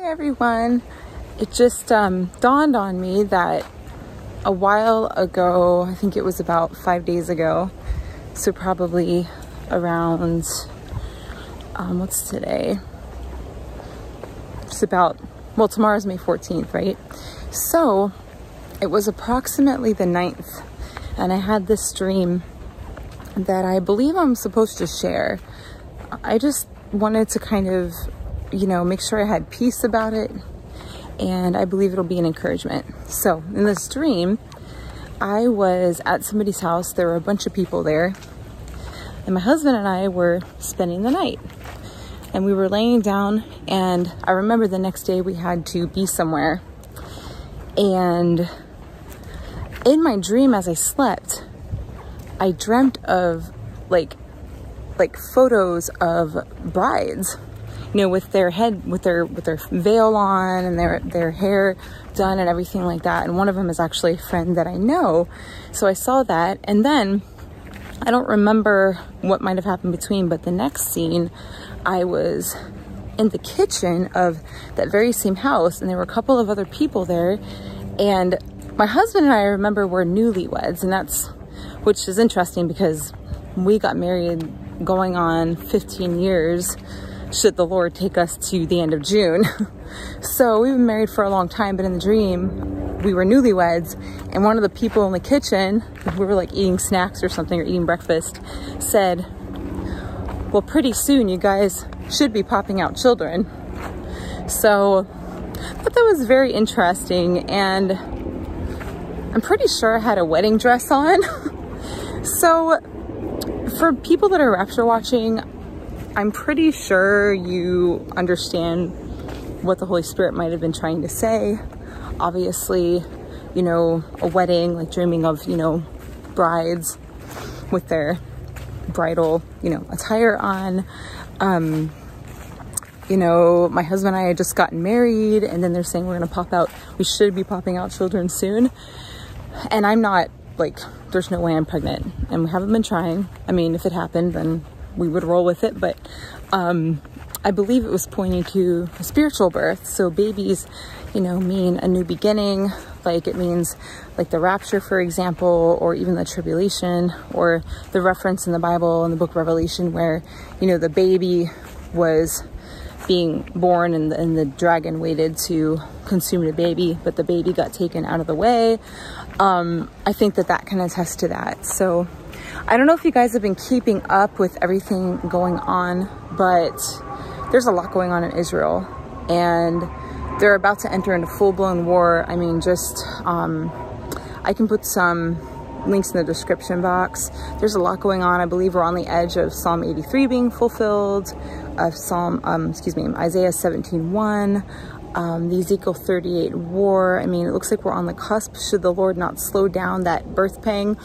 everyone. It just um, dawned on me that a while ago, I think it was about five days ago, so probably around, um, what's today? It's about, well, tomorrow's May 14th, right? So it was approximately the 9th, and I had this dream that I believe I'm supposed to share. I just wanted to kind of, you know, make sure I had peace about it and I believe it'll be an encouragement. So, in this dream, I was at somebody's house. There were a bunch of people there, and my husband and I were spending the night. And we were laying down, and I remember the next day we had to be somewhere. And in my dream, as I slept, I dreamt of like like photos of brides you know, with their head, with their with their veil on and their their hair done and everything like that. And one of them is actually a friend that I know. So I saw that, and then I don't remember what might have happened between, but the next scene, I was in the kitchen of that very same house, and there were a couple of other people there, and my husband and I remember were newlyweds, and that's which is interesting because we got married going on 15 years should the Lord take us to the end of June. so we've been married for a long time, but in the dream, we were newlyweds. And one of the people in the kitchen, we were like eating snacks or something or eating breakfast, said, Well, pretty soon you guys should be popping out children. So thought that was very interesting. And I'm pretty sure I had a wedding dress on. so for people that are rapture watching, I'm pretty sure you understand what the Holy Spirit might have been trying to say. Obviously, you know, a wedding, like dreaming of, you know, brides with their bridal, you know, attire on. Um, you know, my husband and I had just gotten married, and then they're saying we're gonna pop out, we should be popping out children soon. And I'm not like, there's no way I'm pregnant, and we haven't been trying. I mean, if it happened, then we would roll with it. But um, I believe it was pointing to a spiritual birth. So babies, you know, mean a new beginning. Like it means like the rapture, for example, or even the tribulation, or the reference in the Bible in the book of Revelation where, you know, the baby was being born and the, and the dragon waited to consume the baby, but the baby got taken out of the way. Um, I think that that can attest to that. So I don't know if you guys have been keeping up with everything going on, but there's a lot going on in Israel and they're about to enter into full-blown war. I mean, just, um, I can put some links in the description box. There's a lot going on. I believe we're on the edge of Psalm 83 being fulfilled, of Psalm, um, excuse me, Isaiah 17:1, um, the Ezekiel 38 war. I mean, it looks like we're on the cusp. Should the Lord not slow down that birth pang?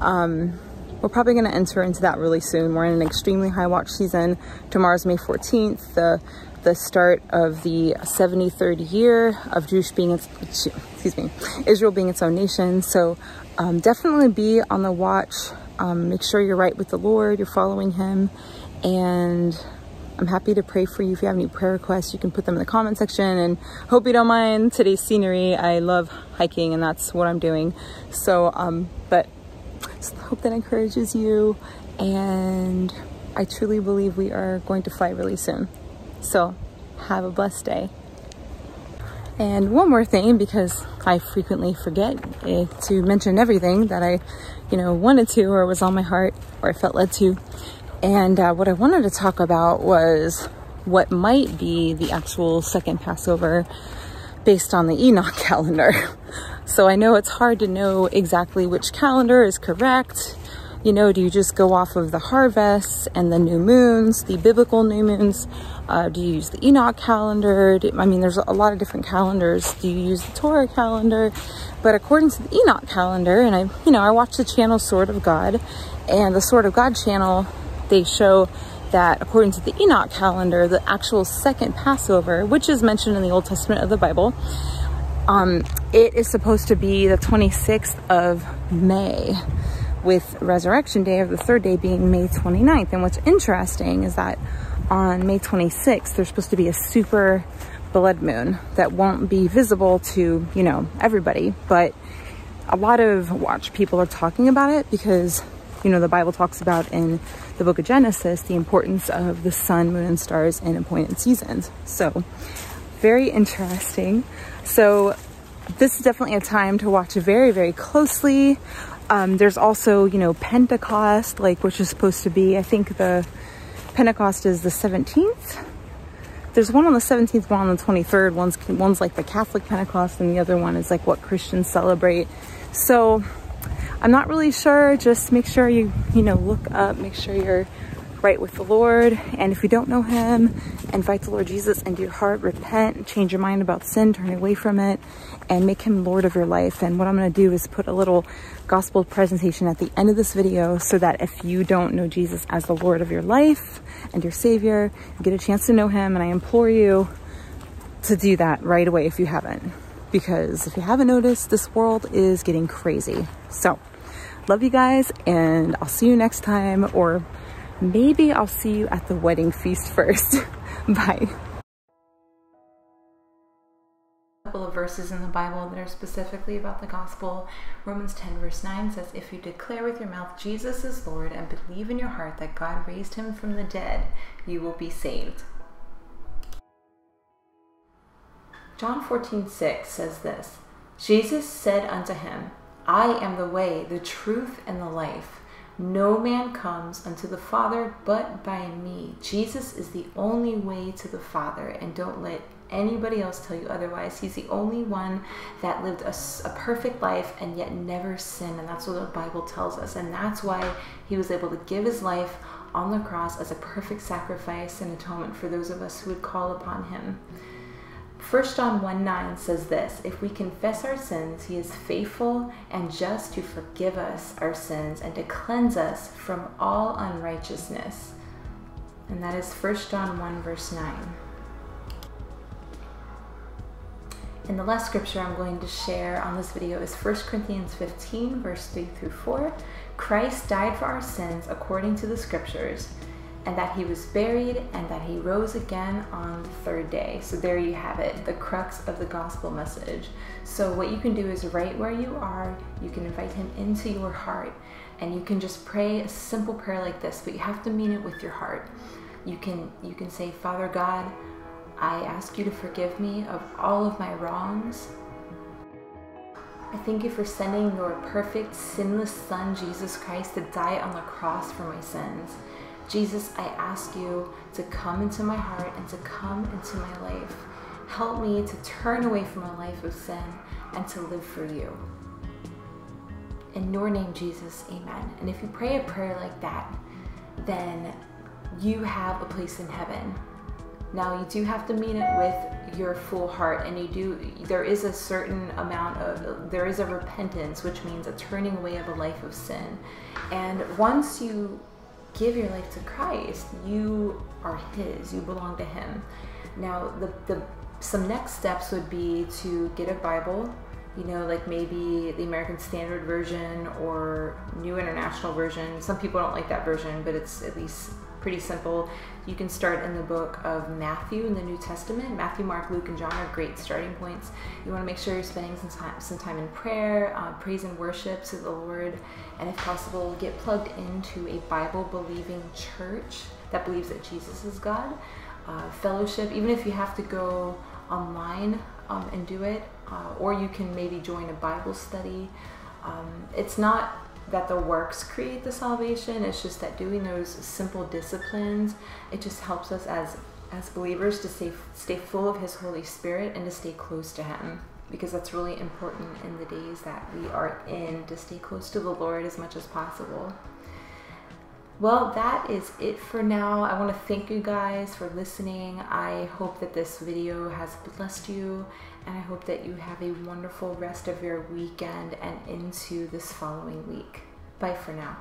Um, we're probably going to enter into that really soon. We're in an extremely high watch season. Tomorrow's May 14th, the the start of the 73rd year of Jewish being, its, excuse me, Israel being its own nation. So um, definitely be on the watch. Um, make sure you're right with the Lord, you're following Him, and I'm happy to pray for you. If you have any prayer requests, you can put them in the comment section. And hope you don't mind today's scenery. I love hiking, and that's what I'm doing. So, um, but hope that encourages you. And I truly believe we are going to fly really soon. So have a blessed day. And one more thing, because I frequently forget eh, to mention everything that I, you know, wanted to or was on my heart or I felt led to. And uh, what I wanted to talk about was what might be the actual second Passover based on the Enoch calendar. So I know it's hard to know exactly which calendar is correct. You know, do you just go off of the harvests and the new moons, the biblical new moons? Uh, do you use the Enoch calendar? Do, I mean, there's a lot of different calendars. Do you use the Torah calendar? But according to the Enoch calendar, and I, you know, I watch the channel Sword of God, and the Sword of God channel, they show that according to the Enoch calendar, the actual second Passover, which is mentioned in the Old Testament of the Bible, um, it is supposed to be the 26th of May with Resurrection Day of the third day being May 29th. And what's interesting is that on May 26th, there's supposed to be a super blood moon that won't be visible to, you know, everybody, but a lot of watch people are talking about it because, you know, the Bible talks about in the book of Genesis the importance of the sun, moon, and stars in appointed seasons. So, very interesting. So, this is definitely a time to watch very, very closely. Um, there's also, you know, Pentecost, like which is supposed to be, I think the Pentecost is the 17th. There's one on the 17th, one on the 23rd. One's, one's like the Catholic Pentecost and the other one is like what Christians celebrate. So I'm not really sure. Just make sure you, you know, look up, make sure you're right with the Lord. And if you don't know him, invite the Lord Jesus into your heart, repent, change your mind about sin, turn away from it, and make him Lord of your life. And what I'm going to do is put a little gospel presentation at the end of this video so that if you don't know Jesus as the Lord of your life and your Savior, you get a chance to know him. And I implore you to do that right away if you haven't. Because if you haven't noticed, this world is getting crazy. So, love you guys, and I'll see you next time, or maybe I'll see you at the wedding feast first. Bye. A couple of verses in the Bible that are specifically about the gospel. Romans 10, verse 9 says, If you declare with your mouth Jesus is Lord and believe in your heart that God raised him from the dead, you will be saved. John 14, 6 says this Jesus said unto him, I am the way, the truth, and the life. No man comes unto the Father but by me. Jesus is the only way to the Father, and don't let anybody else tell you otherwise. He's the only one that lived a, a, perfect life and yet never sinned. And that's what the Bible tells us. And that's why he was able to give his life on the cross as a perfect sacrifice and atonement for those of us who would call upon him. 1 John 1 9 says this If we confess our sins, he is faithful and just to forgive us our sins and to cleanse us from all unrighteousness. And that is 1 John 1 verse 9. And the last scripture I'm going to share on this video is 1 Corinthians 15, verse 3 through 4. Christ died for our sins according to the scriptures, and that he was buried, and that he rose again on the third day. So there you have it, the crux of the gospel message. So what you can do is right where you are, you can invite him into your heart, and you can just pray a simple prayer like this, but you have to mean it with your heart. You can you can say, Father God, I ask you to forgive me of all of my wrongs. I thank you for sending your perfect, sinless Son, Jesus Christ, to die on the cross for my sins. Jesus, I ask you to come into my heart and to come into my life. Help me to turn away from a life of sin and to live for you. In your name, Jesus, amen. And if you pray a prayer like that, then you have a place in heaven. Now you do have to mean it with your full heart and you do there is a certain amount of there is a repentance which means a turning away of a life of sin. And once you give your life to Christ, you are his, you belong to him. Now the the some next steps would be to get a Bible, you know, like maybe the American Standard Version or New International Version. Some people don't like that version, but it's at least pretty simple. You can start in the book of Matthew in the New Testament. Matthew, Mark, Luke, and John are great starting points. You want to make sure you're spending some time, some time in prayer, uh, praise and worship to the Lord, and if possible, get plugged into a Bible believing church that believes that Jesus is God. Uh, fellowship, even if you have to go online um, and do it, uh, or you can maybe join a Bible study. Um, it's not that the works create the salvation. It's just that doing those simple disciplines, it just helps us as as believers to stay stay full of His Holy Spirit and to stay close to Him because that's really important in the days that we are in to stay close to the Lord as much as possible. Well, that is it for now. I want to thank you guys for listening. I hope that this video has blessed you, and I hope that you have a wonderful rest of your weekend and into this following week. Bye for now.